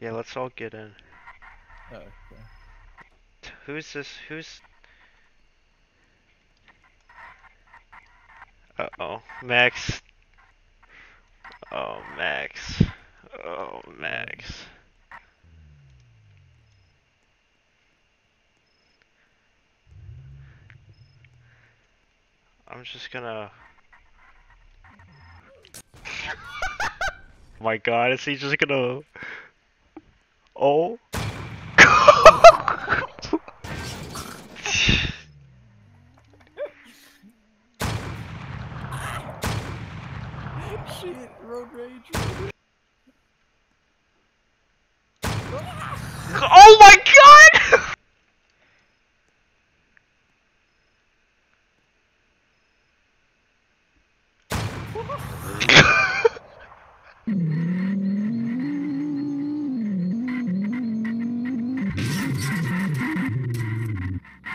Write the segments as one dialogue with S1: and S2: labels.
S1: Yeah, let's all get in.
S2: Oh, okay.
S1: Who's this? Who's? Uh oh, Max. Oh, Max. Oh, Max. I'm just gonna. My God, is he just gonna? Oh.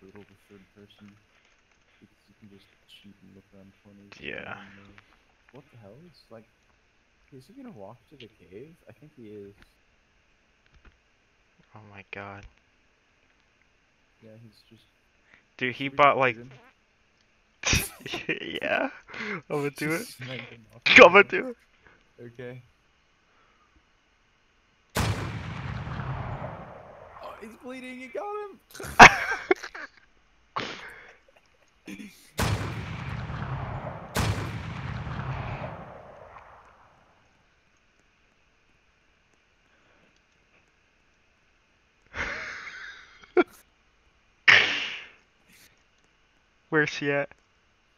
S2: brutal with third person because you can just cheat and look around corners.
S1: Yeah.
S2: no one knows. What the hell? is like, is he gonna walk to the cave? I think he is.
S1: Oh my god.
S2: Yeah, he's just.
S1: Dude, he bought like. yeah. I'm gonna do it.
S2: Just snipe him
S1: I'm gonna do it.
S2: Okay. Oh, he's bleeding. You got him.
S1: Where's he at?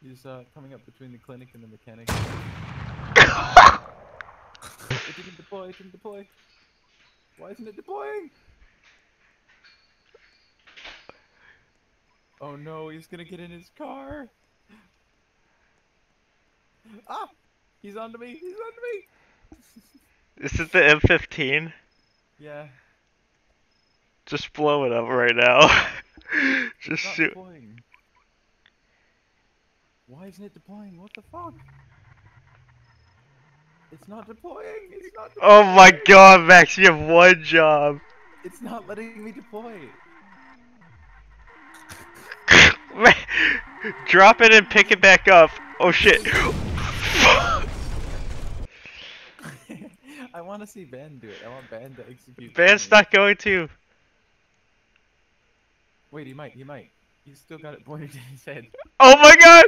S2: He's uh, coming up between the clinic and the mechanic. it didn't deploy. It didn't deploy. Why isn't it deploying? Oh no, he's gonna get in his car. Ah! He's onto me. He's onto me.
S1: This is the M15.
S2: Yeah.
S1: Just blow it up right now. Just shoot.
S2: deploying. Why isn't it deploying? What the fuck? It's not deploying. It's not. Deploying.
S1: Oh my god, Max, you have one job.
S2: It's not letting me deploy.
S1: Drop it and pick it back up. Oh shit.
S2: I want to see Ben do it. I want Ben to execute. Tony.
S1: not going to.
S2: Wait, he might. He might. He's still got it pointed to his head.
S1: Oh my god!